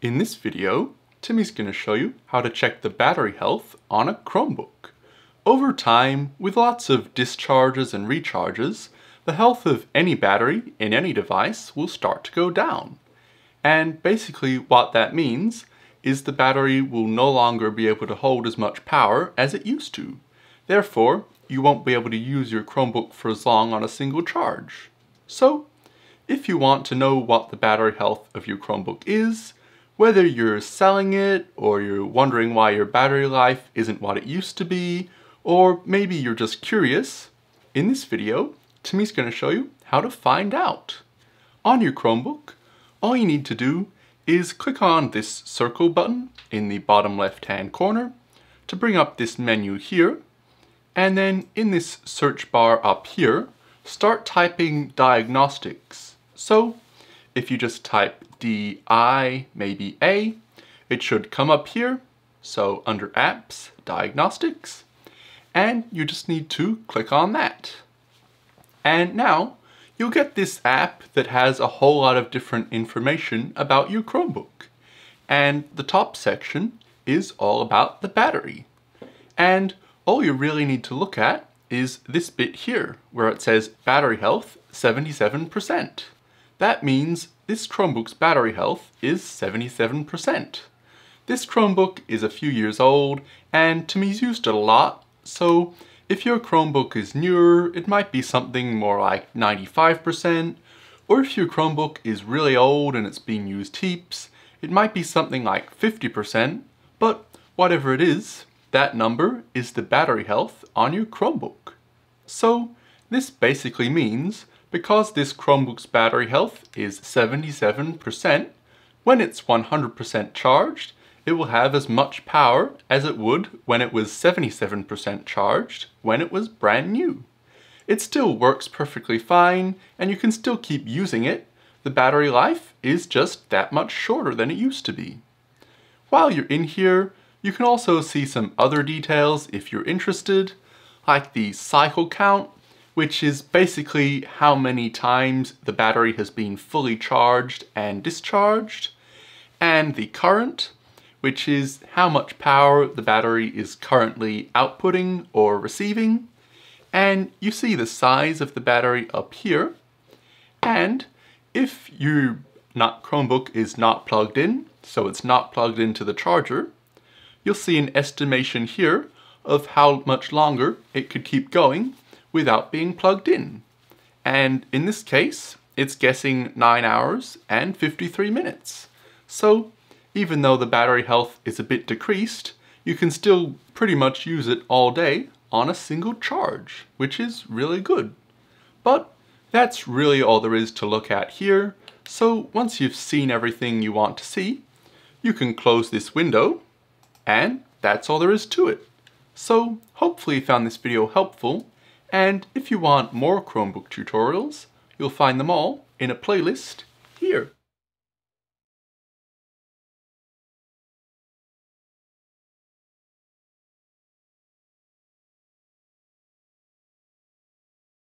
In this video, Timmy's going to show you how to check the battery health on a Chromebook. Over time, with lots of discharges and recharges, the health of any battery in any device will start to go down. And basically what that means is the battery will no longer be able to hold as much power as it used to. Therefore, you won't be able to use your Chromebook for as long on a single charge. So, if you want to know what the battery health of your Chromebook is, whether you're selling it, or you're wondering why your battery life isn't what it used to be, or maybe you're just curious, in this video, Timmy's going to show you how to find out. On your Chromebook, all you need to do is click on this circle button in the bottom left hand corner to bring up this menu here and then in this search bar up here start typing diagnostics. So if you just type DI maybe A it should come up here so under apps diagnostics and you just need to click on that. And now you'll get this app that has a whole lot of different information about your Chromebook. And the top section is all about the battery. And all you really need to look at is this bit here, where it says battery health 77%. That means this Chromebook's battery health is 77%. This Chromebook is a few years old, and Timmy's used it a lot, so if your Chromebook is newer, it might be something more like 95%, or if your Chromebook is really old and it's being used heaps, it might be something like 50%, but whatever it is, that number is the battery health on your Chromebook. So this basically means because this Chromebook's battery health is 77%, when it's 100% charged, it will have as much power as it would when it was 77% charged when it was brand new. It still works perfectly fine and you can still keep using it. The battery life is just that much shorter than it used to be. While you're in here, you can also see some other details if you're interested, like the cycle count, which is basically how many times the battery has been fully charged and discharged, and the current, which is how much power the battery is currently outputting or receiving. And you see the size of the battery up here. And if your not Chromebook is not plugged in, so it's not plugged into the charger, you'll see an estimation here of how much longer it could keep going without being plugged in. And in this case, it's guessing 9 hours and 53 minutes. So even though the battery health is a bit decreased, you can still pretty much use it all day on a single charge, which is really good. But that's really all there is to look at here, so once you've seen everything you want to see, you can close this window, and that's all there is to it. So hopefully you found this video helpful, and if you want more Chromebook tutorials, you'll find them all in a playlist here.